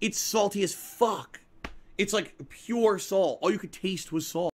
It's salty as fuck. It's like pure salt. All you could taste was salt.